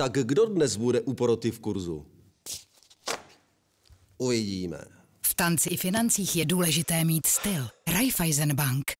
Tak kdo dnes bude u poroty v kurzu? Uvidíme. V tanci i financích je důležité mít styl. Raiffeisen Bank.